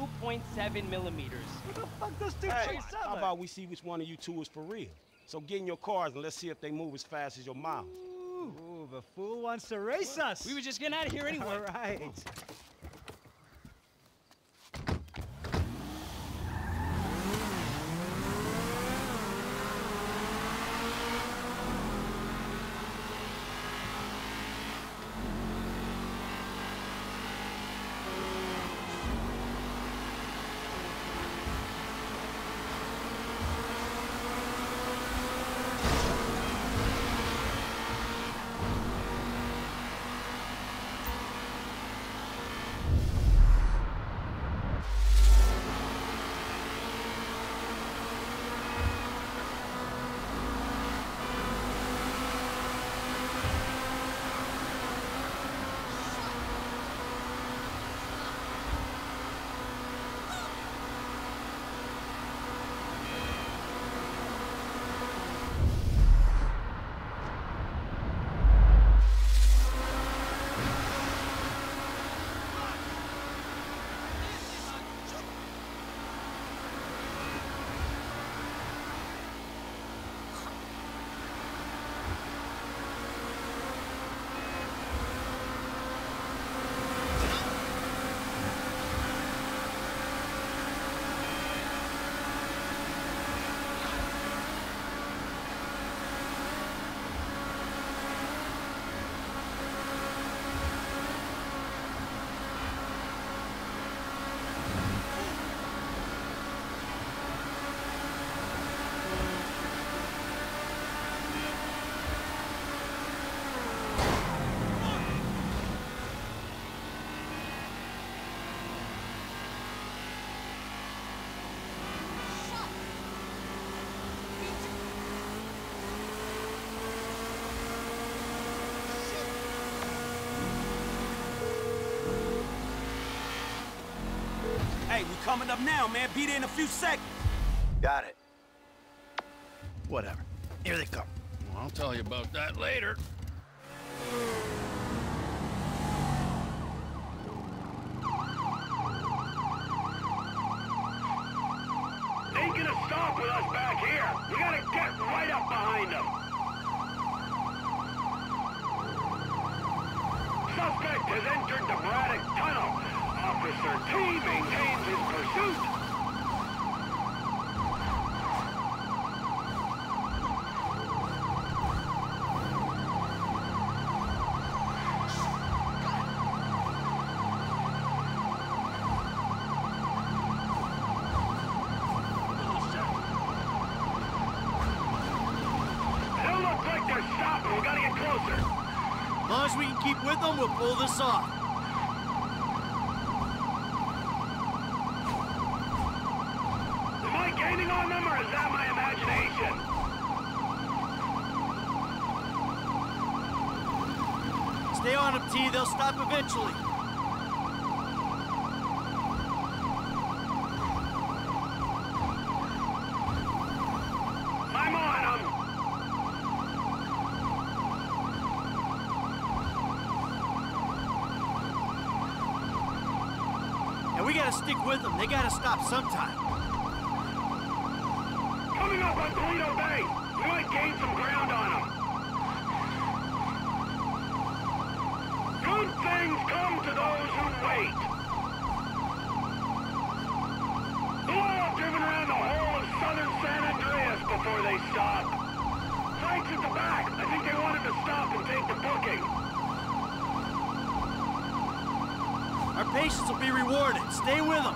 2.7 millimeters. What the fuck does Hey, how about we see which one of you two is for real? So get in your cars and let's see if they move as fast as your mouth. Ooh, the fool wants to race us. We were just getting out of here anyway. All right. Coming up now, man. Be there in a few seconds. Got it. Whatever. Here they come. Well, I'll tell you about that later. Ain't gonna stop with us back here. We gotta get right up behind them. Suspect has entered the Braddock Tunnel. Officer T maintains We gotta get closer. As long as we can keep with them, we'll pull this off. Am on them, or is that my imagination? Stay on them, T. They'll stop eventually. I'm on them. And we gotta stick with them. They gotta stop sometime. Coming up on Paleto Bay. We might gain some ground on them. Good things come to those who wait. They'll all have driven around the whole of southern San Andreas before they stop. Frank's at the back. I think they wanted to stop and take the booking. Our patience will be rewarded. Stay with them.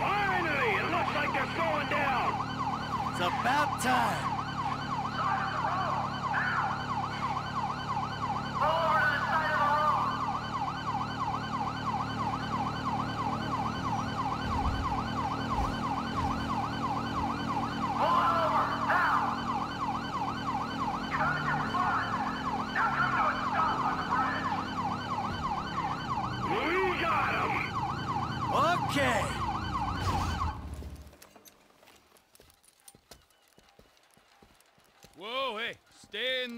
Finally! It looks like they're slowing down. It's about time. We got 'em. Okay. Whoa, hey, stay in the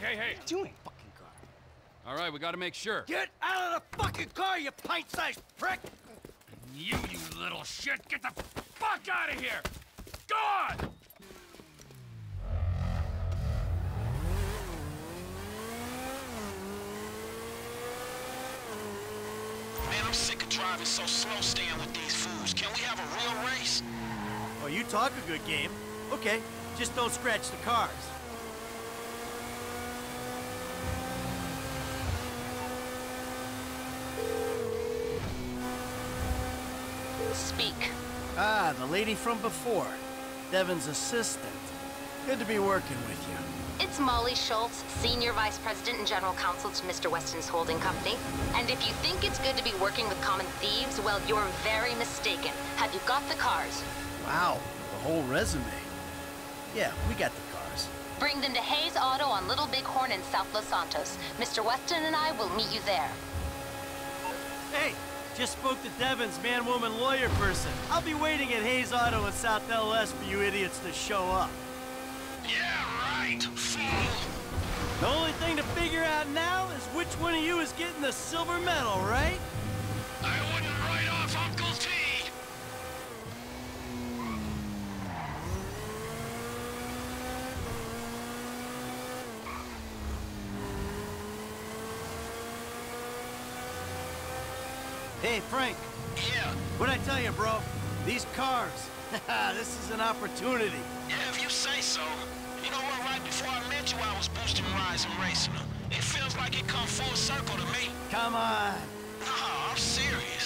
Hey! Hey, hey, hey. Doing? Fucking car. All right, we gotta make sure. Get out of the fucking car, you pint-sized prick! You, you little shit, get the fuck out of here! Go on! Man, I'm sick of driving so slow staying with these fools. Can we have a real race? Oh, you talk a good game. Okay, just don't scratch the cars. Speak. Ah, the lady from before. Devin's assistant. Good to be working with you. It's Molly Schultz, Senior Vice President and General Counsel to Mr. Weston's holding company. And if you think it's good to be working with common thieves, well, you're very mistaken. Have you got the cars? Wow, the whole resume. Yeah, we got the cars. Bring them to Hayes Auto on Little Bighorn in South Los Santos. Mr. Weston and I will meet you there. Hey, just spoke to Devin's man-woman lawyer person. I'll be waiting at Hayes Auto in South LS for you idiots to show up. Yeah, right, fool. The only thing to figure out now is which one of you is getting the silver medal, right? I wouldn't write off Uncle T. Hey, Frank. Yeah. What'd I tell you, bro? These cars. this is an opportunity. Yeah, if you say so. You know what, right before I met you, I was boosting rides and racing them. It feels like it come full circle to me. Come on. No, I'm serious.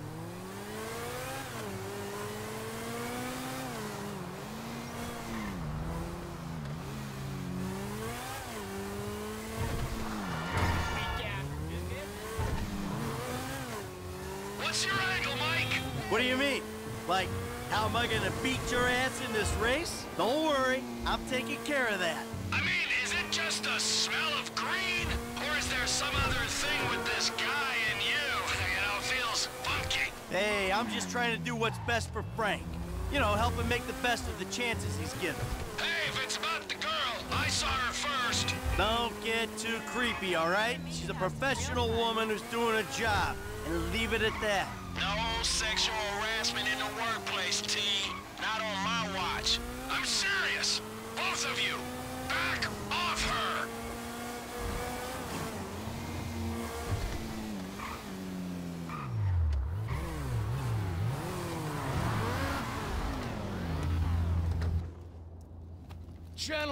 Am I gonna beat your ass in this race? Don't worry, I'm taking care of that. I mean, is it just a smell of green? Or is there some other thing with this guy and you? You know, feels funky. Hey, I'm just trying to do what's best for Frank. You know, help him make the best of the chances he's given. Hey, if it's about the girl, I saw her first. Don't get too creepy, all right? She's a professional woman who's doing a job, and leave it at that.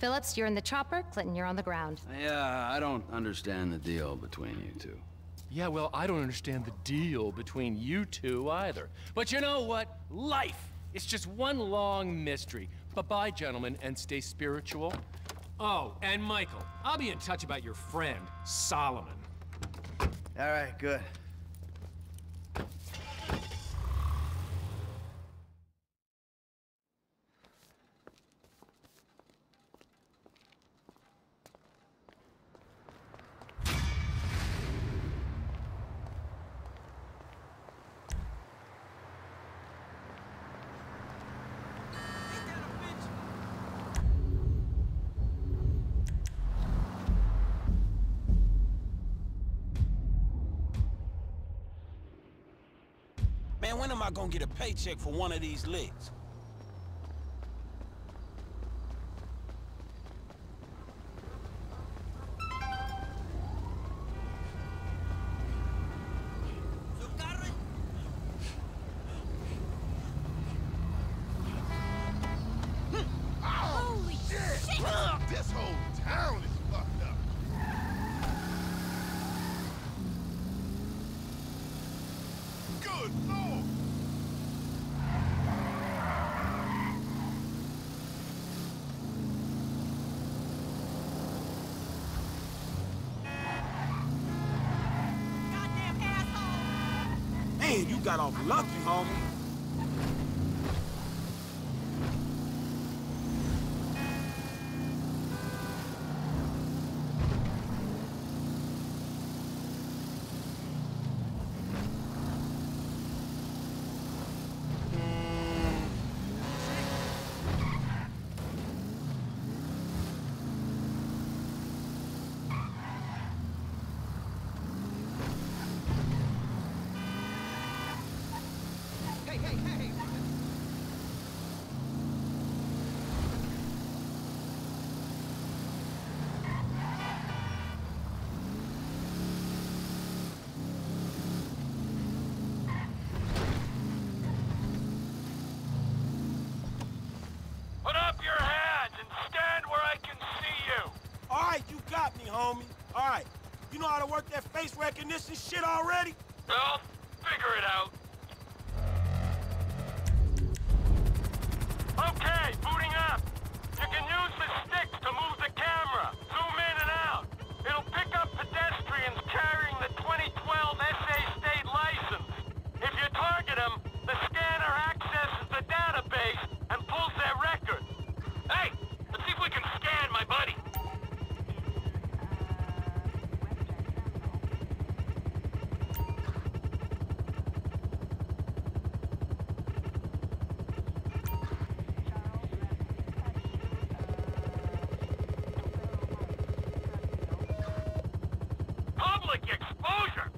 Phillips, you're in the chopper, Clinton, you're on the ground. Yeah, I don't understand the deal between you two. Yeah, well, I don't understand the deal between you two either. But you know what? Life is just one long mystery. Bye-bye, gentlemen, and stay spiritual. Oh, and Michael, I'll be in touch about your friend, Solomon. All right, good. When am I gonna get a paycheck for one of these licks? how to work that face recognition shit already? Well, figure it out. public exposure!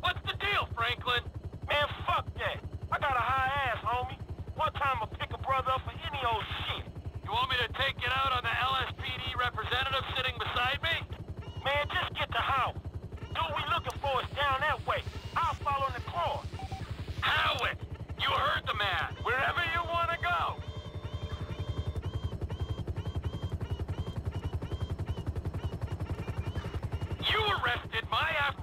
What's the deal, Franklin? Man, fuck that. I got a high ass, homie. One time I'll pick a brother up for any old shit. You want me to take it out on the LSPD representative sitting beside me? Man, just get the house. Dude we looking for is down that way. I'll follow in the car. Howard! You heard the man. My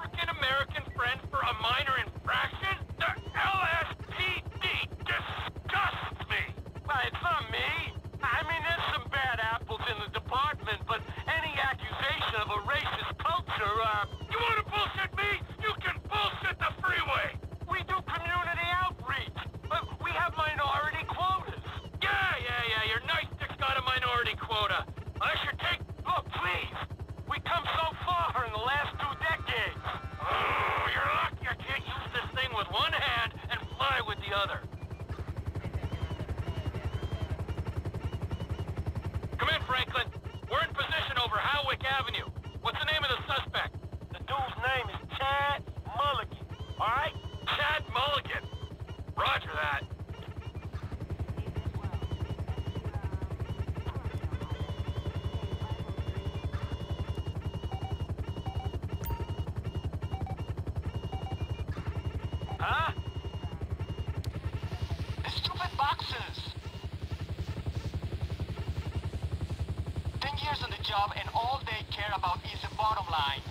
job and all they care about is the bottom line.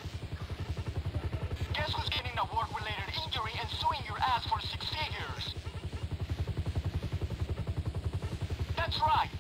Guess who's getting a work-related injury and suing your ass for six figures? That's right.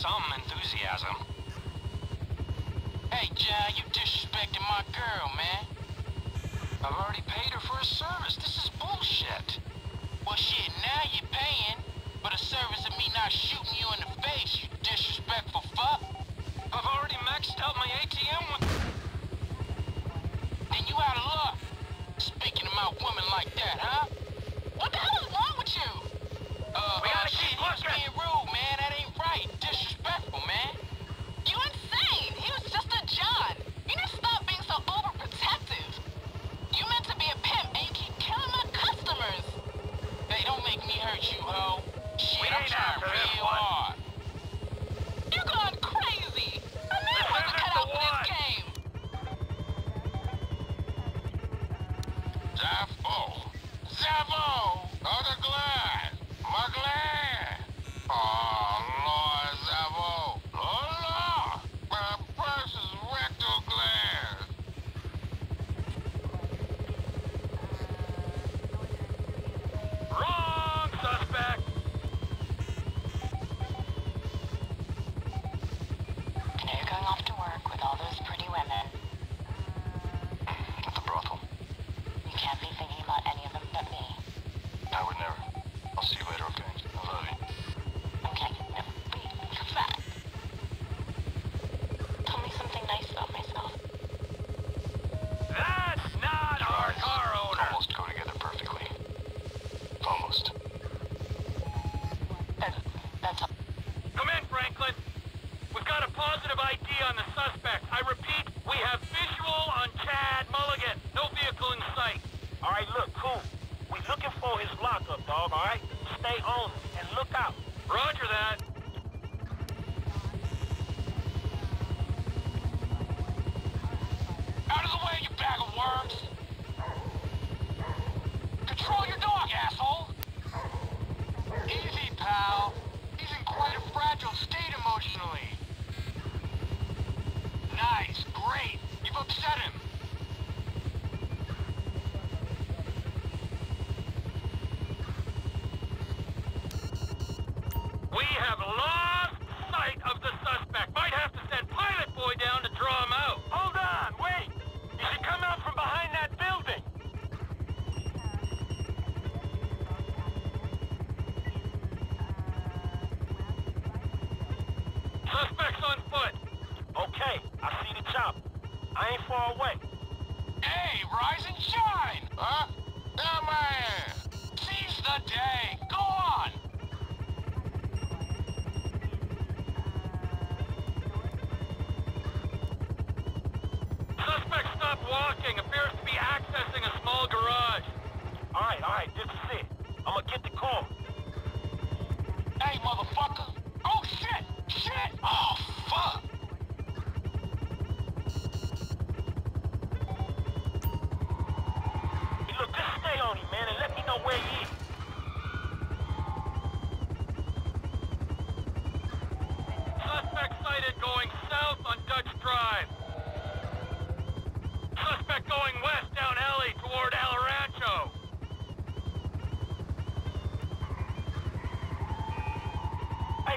some enthusiasm.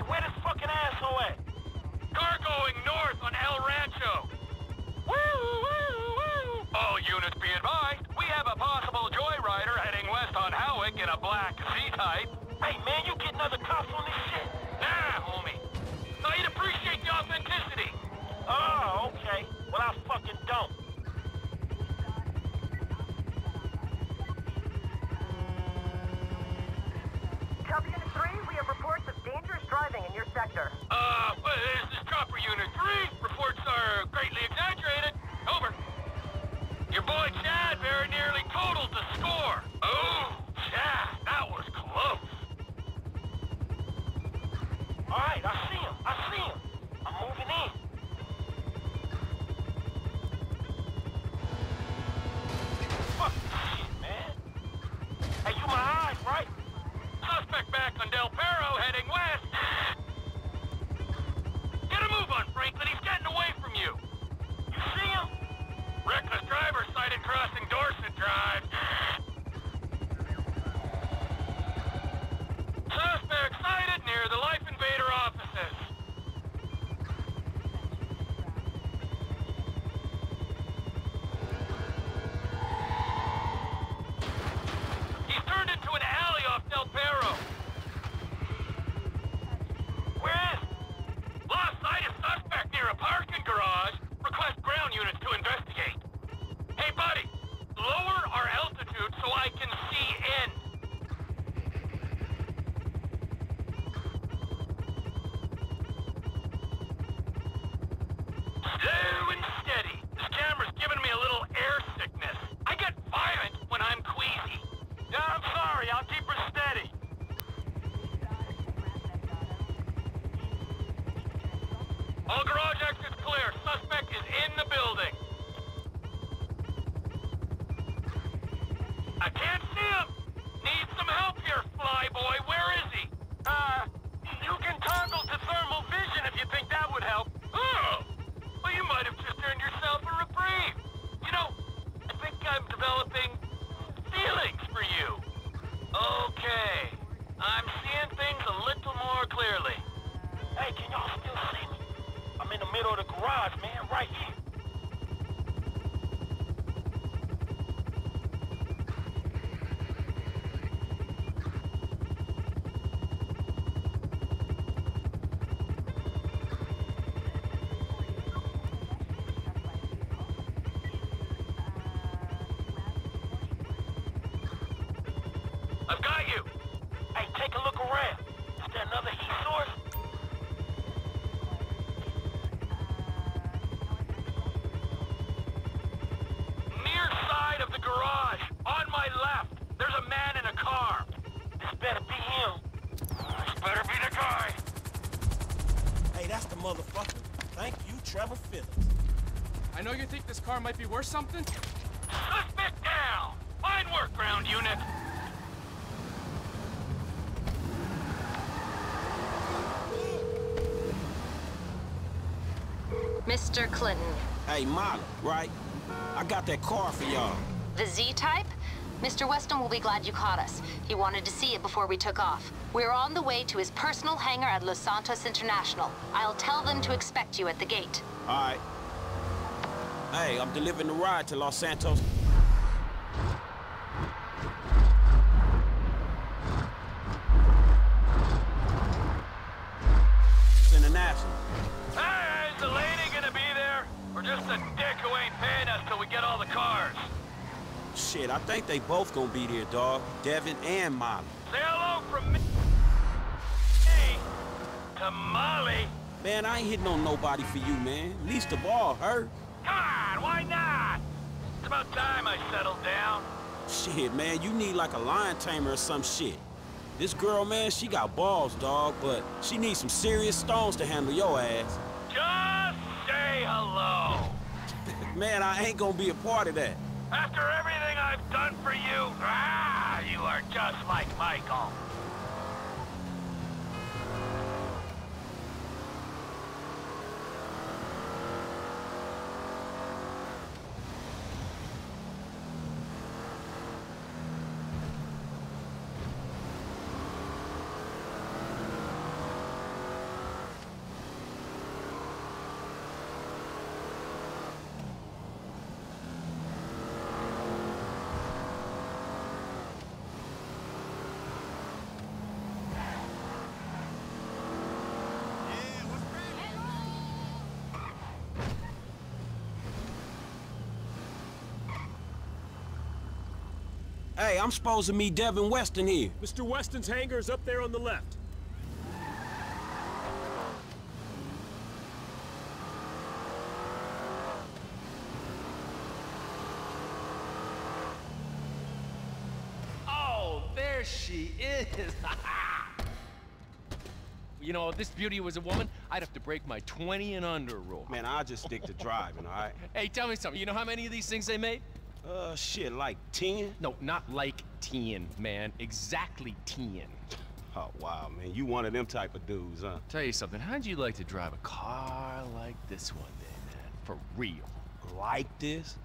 where this fucking asshole at? Car going north on El Rancho. Woo, woo, woo. All units be advised, we have a possible joyrider heading west on Hawick in a black Z-type. Hey, man, you get another cops on this shit? Nah, homie. I'd appreciate the authenticity. Oh, this is Chopper Unit 3. Reports are greatly exaggerated. Over. Your boy Chad very nearly be worth something. Suspect down. Fine work, ground unit. Mr. Clinton, Hey, Molly, right? I got that car for y'all. the Z-Type? Mr. Weston will be glad you caught us. He wanted to see it before we took off. We're on the way to his personal hangar at Los Santos International. I'll tell them to expect you at the gate. All right. Hey, I'm delivering the ride to Los Santos. International. Hey, is the lady gonna be there? Or just a dick who ain't paying us till we get all the cars? Shit, I think they both gonna be there, dog. Devin and Molly. Say hello from me Hey, to Molly. Man, I ain't hitting on nobody for you, man. Least of all her. Come on, why not? It's about time I settled down. Shit, man, you need like a lion tamer or some shit. This girl, man, she got balls, dog, but she needs some serious stones to handle your ass. Just say hello. Man, I ain't gonna be a part of that. After everything I've done for you, ah, you are just like Michael. Hey, I'm supposed to meet Devin Weston here. Mr. Weston's hangar is up there on the left. Oh, there she is. you know, if this beauty was a woman, I'd have to break my 20 and under rule. Man, I just stick to driving, all right? Hey, tell me something. You know how many of these things they made? Uh, shit, like 10? No, not like 10, man. Exactly 10. Oh, wow, man. You one of them type of dudes, huh? Tell you something. How'd you like to drive a car like this one day, man? For real. Like this?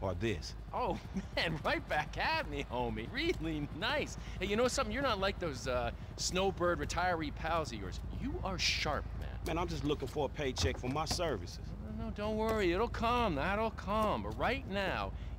Or this? Oh, man, right back at me, homie. Really nice. Hey, you know something? You're not like those uh, snowbird retiree pals of yours. You are sharp, man. Man, I'm just looking for a paycheck for my services. No, no, don't worry. It'll come. That'll come. But right now,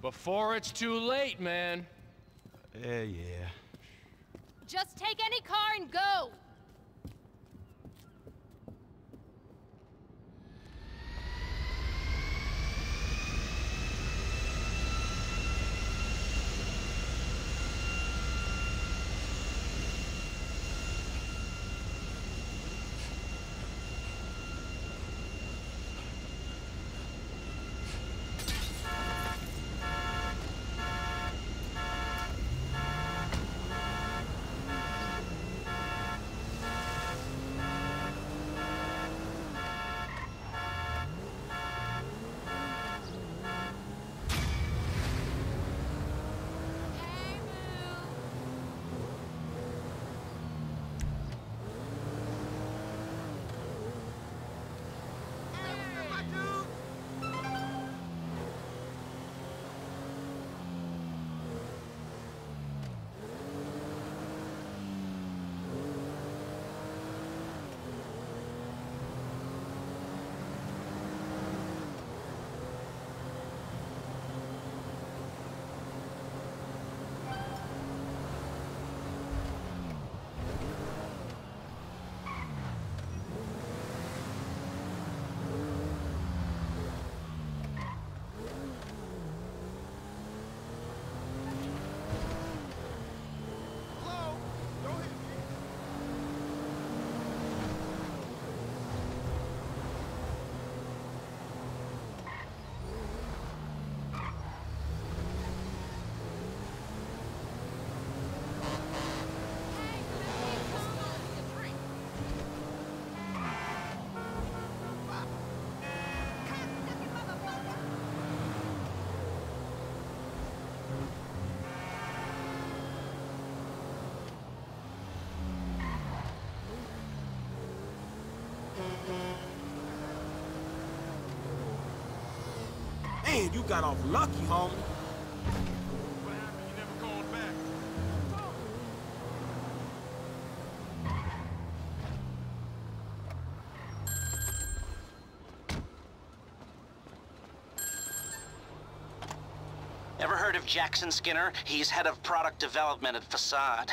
Before it's too late, man. Yeah, yeah. Just take any car and go! Man, you got off lucky, homie. Ever heard of Jackson Skinner? He's head of product development at Facade.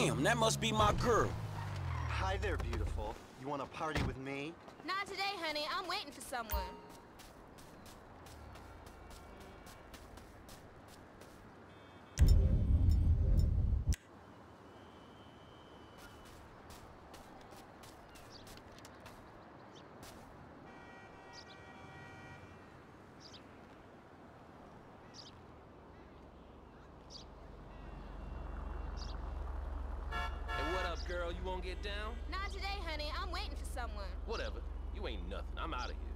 Damn, that must be my girl. Hi there, beautiful. You want to party with me? Not today, honey. I'm waiting for someone. Oh, you won't get down? Not today, honey. I'm waiting for someone. Whatever. You ain't nothing. I'm out of here.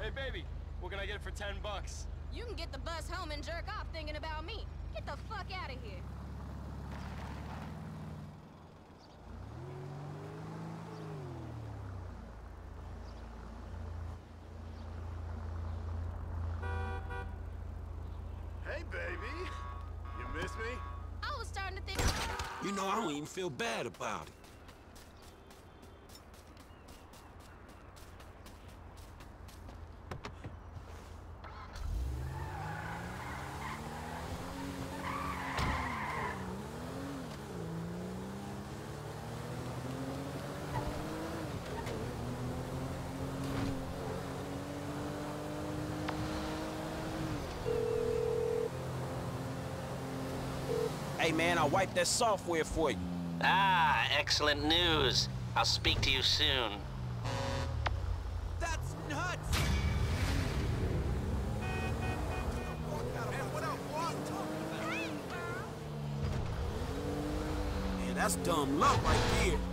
Hey, baby, what can I get for 10 bucks? You can get the bus home and jerk off thinking about me. Get the fuck out of here. Hey, baby. You miss me? I was starting to think. You know, I don't even feel bad about it. Man, I wiped that software for you. Ah, excellent news. I'll speak to you soon. That's nuts! Man, that's dumb luck right there.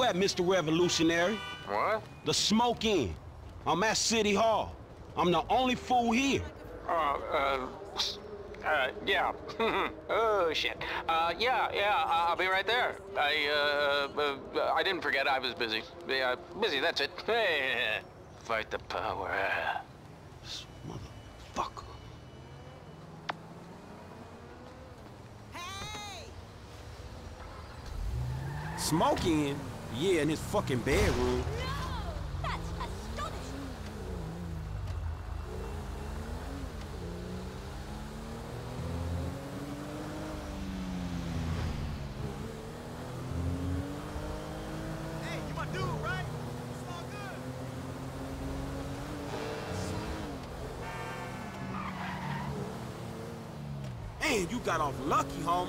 You at, Mr. Revolutionary? What? The smoke in. I'm at City Hall. I'm the only fool here. Uh, uh, uh, yeah. oh, shit. Uh, yeah, yeah, I'll be right there. I, uh, uh, I didn't forget I was busy. Yeah, busy, that's it. Hey fight the power. Fuck. Smoke in? Yeah, in his fucking bedroom. That's astonishing. Hey, you my dude, right? It's all good. Man, you got off lucky, homie.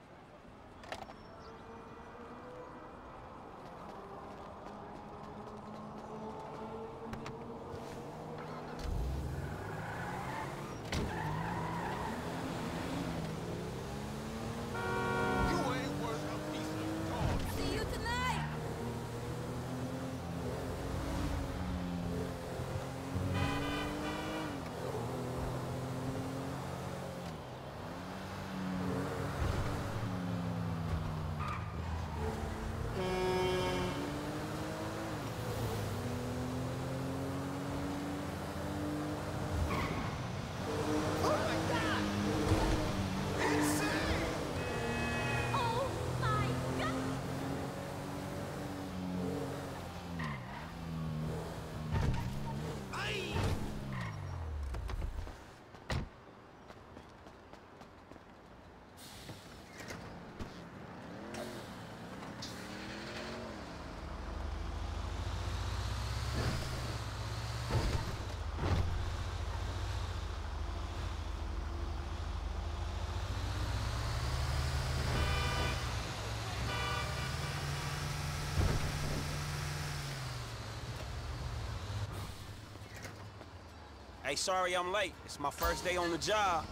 Hey, sorry I'm late. It's my first day on the job.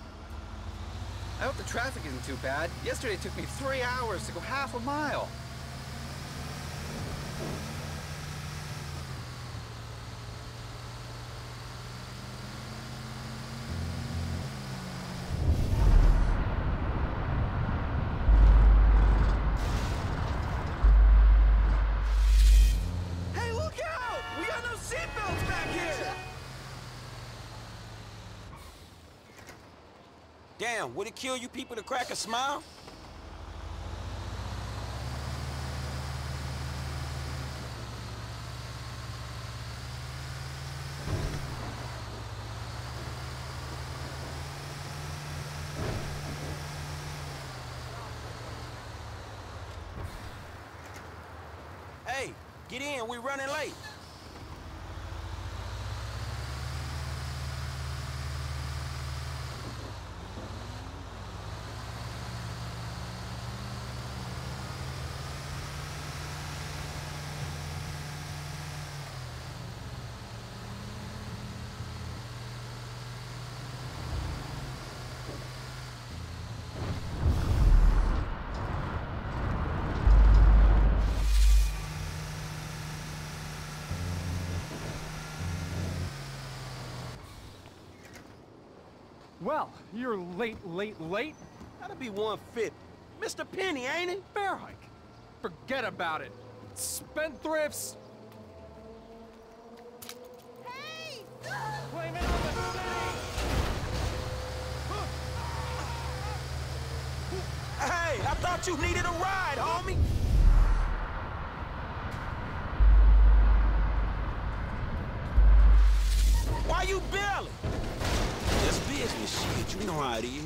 I hope the traffic isn't too bad. Yesterday it took me three hours to go half a mile. Hey, look out! We got no seatbelts back here! Damn, would it kill you people to crack a smile? Hey, get in, We're running late. Well, you're late, late, late. That'll be 150. Mr. Penny, ain't it? Fare hike. Forget about it. Spendthrifts. Hey! Hey, I thought you needed a ride, homie. Why you bailing? That's business shit. You know how it is.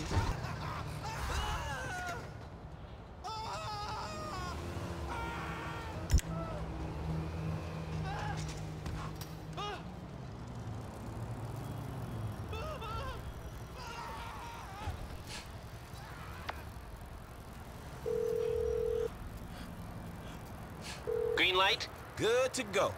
Green light? Good to go.